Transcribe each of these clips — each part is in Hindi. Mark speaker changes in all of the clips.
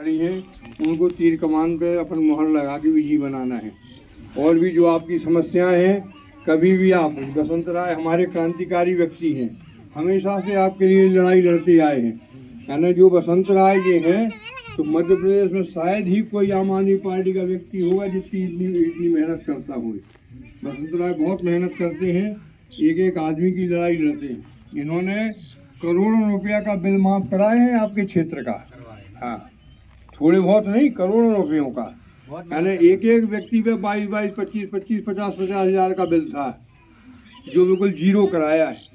Speaker 1: खड़ी हैं, उनको तीर कमान पे अपन मोहर लगा के बिजली बनाना है। और भी जो आपकी समस्याएँ हैं, कभी भी आप, बसंत राय हमारे क्रांतिकारी व्यक्ति हैं, हमेशा से आपके लिए लड़ाई लड़ते आए हैं। यानी जो बसंत राय जी हैं तो मध्य प्रदेश में शायद ही कोई आम आदमी पार्टी का व्यक्ति होगा जिसकी इतनी इतनी मेहनत करता हो। बसंत राय बहुत मेहनत करते हैं एक एक आदमी की लड़ाई लड़ते हैं। इन्होंने करोड़ों रुपया का बिल माफ़ कराए हैं आपके क्षेत्र का। हाँ। थोड़े बहुत नहीं करोड़ों रुपयों का। यानी एक एक व्यक्ति पे बाईस बाईस पच्चीस पच्चीस पचास पचास हज़ार का बिल था जो बिल्कुल ज़ीरो कराया है।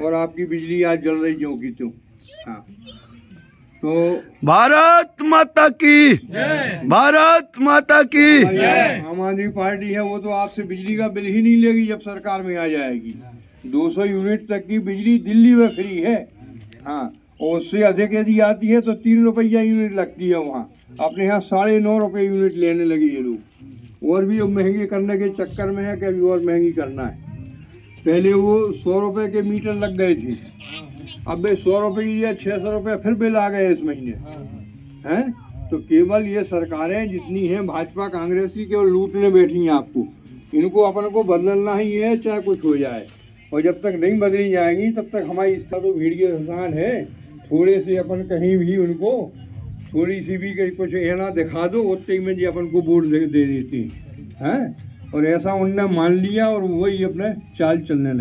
Speaker 1: और आपकी बिजली आज जल रही ज्यों की त्यों। हाँ। तो
Speaker 2: भारत माता की। भारत माता की।
Speaker 1: आम आदमी पार्टी है वो तो आपसे बिजली का बिल ही नहीं लेगी जब सरकार में आ जाएगी। 200 यूनिट तक की बिजली दिल्ली में फ्री है। हाँ। और उससे अधिक यदि आती है तो तीन रुपया यूनिट लगती है वहाँ। अपने यहाँ साढ़े नौ रुपये यूनिट लेने लगे ये लोग। और भी महँगे करने के चक्कर में है कि अभी और महँगी करना है। पहले वो सौ रुपये के मीटर लग गए थे। अब वे सौ रुपये की या छः सौ रुपये फिर बिल आ गए इस महीने। हैं? तो केवल ये सरकारें जितनी हैं, भाजपा, कांग्रेस की, केवल लूटने बैठी हैं आपको। इनको, अपन को बदलना ही है, चाहे कुछ हो जाए। और जब तक नहीं बदली जाएँगी, तब तक हमारी इसका तो भीड़ इंसान है। थोड़े से अपन कहीं भी उनको थोड़ी सी भी कहीं कुछ ऐना दिखा दो उतने में जी अपन को बोर्ड दे, देती है? और ऐसा उनने मान लिया और वही अपने चाल चलने लगे।